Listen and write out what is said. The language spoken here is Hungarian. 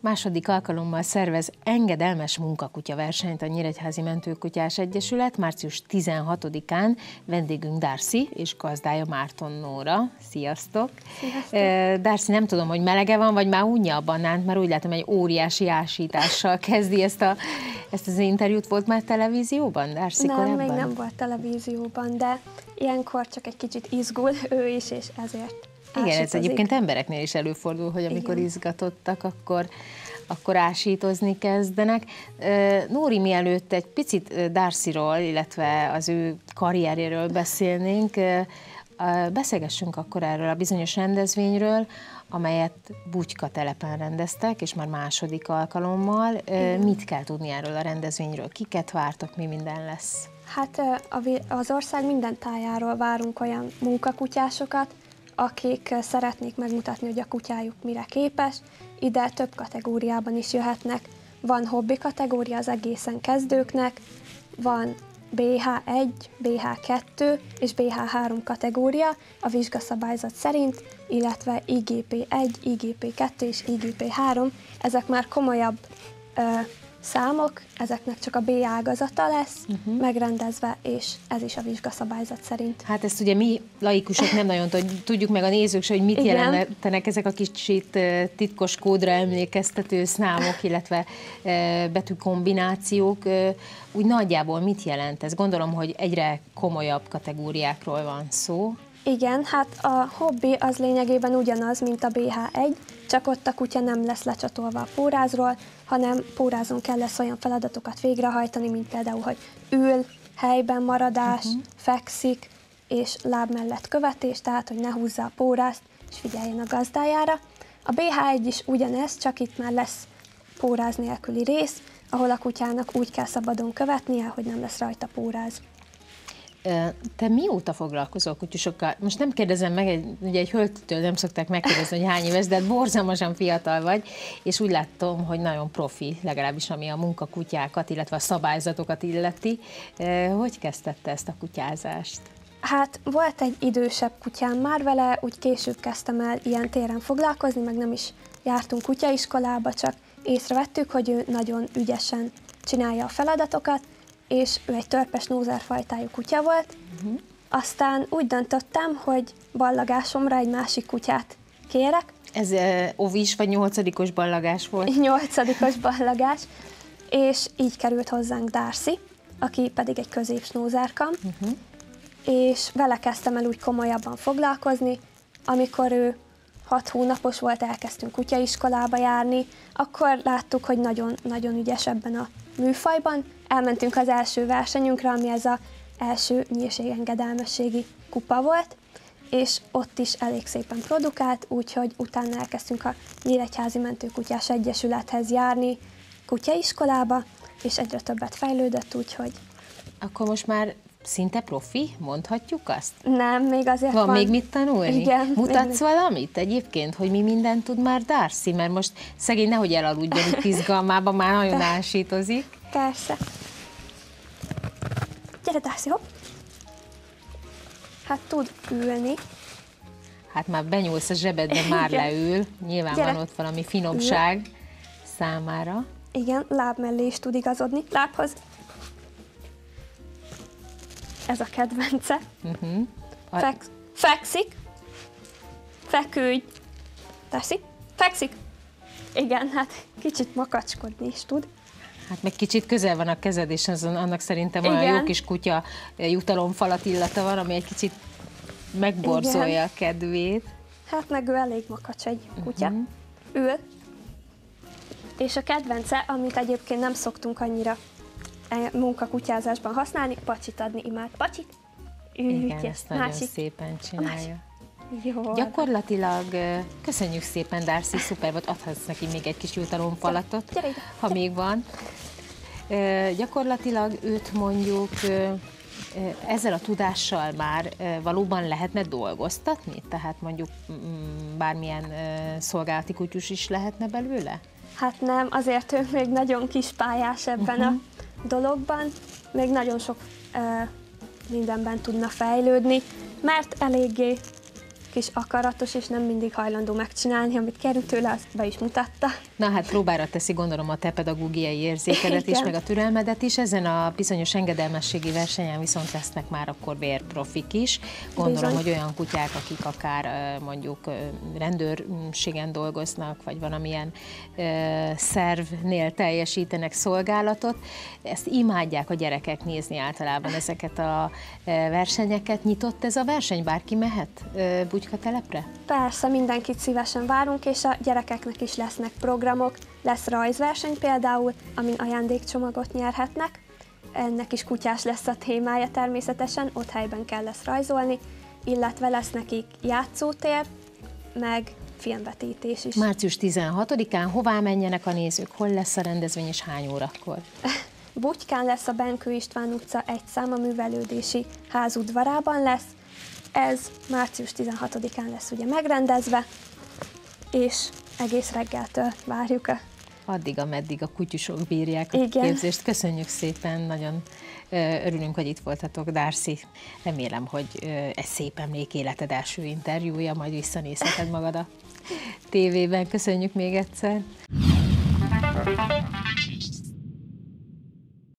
Második alkalommal szervez engedelmes munkakutya versenyt a Nyíregyházi Mentőkutyás Egyesület március 16-án vendégünk Darcy és gazdája Márton Nóra. Sziasztok! Sziasztok. Darcy, nem tudom, hogy melege van, vagy már unja a banánt, mert úgy látom, egy óriási ásítással kezdi ezt, a, ezt az interjút. Volt már televízióban, Darcy Nem, korábban? még nem volt televízióban, de ilyenkor csak egy kicsit izgul ő is, és ezért igen, ez egyébként embereknél is előfordul, hogy amikor Igen. izgatottak, akkor, akkor ásítozni kezdenek. Nóri, mielőtt egy picit Darcyról, illetve az ő karrierjéről beszélnénk, beszélgessünk akkor erről a bizonyos rendezvényről, amelyet Bugyka telepen rendeztek, és már második alkalommal. Igen. Mit kell tudni erről a rendezvényről? Kiket vártok, mi minden lesz? Hát az ország minden tájáról várunk olyan munkakutyásokat, akik szeretnék megmutatni, hogy a kutyájuk mire képes. Ide több kategóriában is jöhetnek. Van hobbi kategória az egészen kezdőknek, van BH1, BH2 és BH3 kategória a vizsgaszabályzat szerint, illetve IGP1, IGP2 és IGP3. Ezek már komolyabb ö, számok, ezeknek csak a B ágazata lesz uh-huh. megrendezve, és ez is a vizsgaszabályzat szerint. Hát ezt ugye mi laikusok nem nagyon tudjuk meg a nézők hogy mit Igen. jelentenek ezek a kicsit titkos kódra emlékeztető számok, illetve betűkombinációk. Úgy nagyjából mit jelent ez? Gondolom, hogy egyre komolyabb kategóriákról van szó. Igen, hát a hobbi az lényegében ugyanaz, mint a BH1, csak ott a kutya nem lesz lecsatolva a pórázról, hanem pórázon kell lesz olyan feladatokat végrehajtani, mint például, hogy ül, helyben maradás, uh-huh. fekszik, és láb mellett követés, tehát, hogy ne húzza a pórázt, és figyeljen a gazdájára. A BH1 is ugyanez, csak itt már lesz póráz nélküli rész, ahol a kutyának úgy kell szabadon követnie, hogy nem lesz rajta póráz. Te mióta foglalkozol kutyusokkal? Most nem kérdezem meg, ugye egy hölgytől nem szokták megkérdezni, hogy hány éves, de hát borzalmasan fiatal vagy, és úgy láttam, hogy nagyon profi, legalábbis ami a munkakutyákat, illetve a szabályzatokat illeti. Hogy kezdette ezt a kutyázást? Hát volt egy idősebb kutyám már vele, úgy később kezdtem el ilyen téren foglalkozni, meg nem is jártunk kutyaiskolába, csak észrevettük, hogy ő nagyon ügyesen csinálja a feladatokat, és ő egy törpes nózerfajtájú kutya volt. Uh-huh. Aztán úgy döntöttem, hogy ballagásomra egy másik kutyát kérek. Ez uh, ovis vagy nyolcadikos ballagás volt? Nyolcadikos ballagás, és így került hozzánk Darcy, aki pedig egy középsnózerka, uh-huh. és vele kezdtem el úgy komolyabban foglalkozni, amikor ő hat hónapos volt, elkezdtünk kutyaiskolába járni, akkor láttuk, hogy nagyon-nagyon ügyes ebben a műfajban. Elmentünk az első versenyünkre, ami ez az első nyírségengedelmességi kupa volt, és ott is elég szépen produkált, úgyhogy utána elkezdtünk a Nyíregyházi Mentőkutyás Egyesülethez járni kutyaiskolába, és egyre többet fejlődött, úgyhogy... Akkor most már szinte profi, mondhatjuk azt? Nem, még azért van. Van még mit tanulni? Igen. Mutatsz még... valamit egyébként, hogy mi mindent tud már Darcy? Mert most szegény nehogy elaludjon itt izgalmában, már nagyon ásítozik. Persze. Gyere, Darcy, hopp! Hát tud ülni. Hát már benyúlsz a zsebedbe, már Igen. leül. Nyilván Gyere. van ott valami finomság Ül. számára. Igen, láb mellé is tud igazodni. Lábhoz. Ez a kedvence. Uh-huh. A... Fek- fekszik. Feküdj. Teszi. Fekszik. Igen, hát kicsit makacskodni is tud. Hát meg kicsit közel van a kezed, és azon, annak szerintem olyan Igen. jó kis kutya jutalomfalat illata van, ami egy kicsit megborzolja Igen. a kedvét. Hát meg ő elég makacs egy kutya. Uh-huh. Ül. És a kedvence, amit egyébként nem szoktunk annyira e, munkakutyázásban használni, pacsit adni imád. Pacsit? Igen, ezt nagyon másik. szépen csinálja. Jó. Gyakorlatilag köszönjük szépen, Darcy, szuper volt, adhatsz neki még egy kis jutalomfalatot, ha még van. Gyakorlatilag őt mondjuk ezzel a tudással már valóban lehetne dolgoztatni? Tehát mondjuk mm, bármilyen szolgálati kutyus is lehetne belőle? Hát nem, azért ő még nagyon kis pályás ebben uh-huh. a mhm. dologban, még nagyon sok mindenben tudna fejlődni, mert eléggé kis akaratos, és nem mindig hajlandó megcsinálni, amit került tőle, azt be is mutatta. Na hát próbára teszi gondolom a te pedagógiai érzékedet is, meg a türelmedet is. Ezen a bizonyos engedelmességi versenyen viszont lesznek már akkor vérprofik is. Gondolom, Bizony. hogy olyan kutyák, akik akár mondjuk rendőrségen dolgoznak, vagy valamilyen szervnél teljesítenek szolgálatot. Ezt imádják a gyerekek nézni általában ezeket a versenyeket. Nyitott ez a verseny? Bárki mehet Bugyka telepre? Persze, mindenkit szívesen várunk, és a gyerekeknek is lesznek programok. Lesz rajzverseny például, amin ajándékcsomagot nyerhetnek. Ennek is kutyás lesz a témája természetesen, ott helyben kell lesz rajzolni, illetve lesz nekik játszótér, meg filmvetítés is. Március 16-án hová menjenek a nézők, hol lesz a rendezvény és hány órakor? Bugykán lesz a Benkő István utca egy száma művelődési ház udvarában lesz. Ez március 16-án lesz ugye megrendezve, és egész reggeltől várjuk a addig, ameddig a kutyusok bírják a Igen. képzést. Köszönjük szépen, nagyon örülünk, hogy itt voltatok, Darcy. Remélem, hogy egy szép emlék életed első interjúja, majd visszanézheted magad a tévében. Köszönjük még egyszer.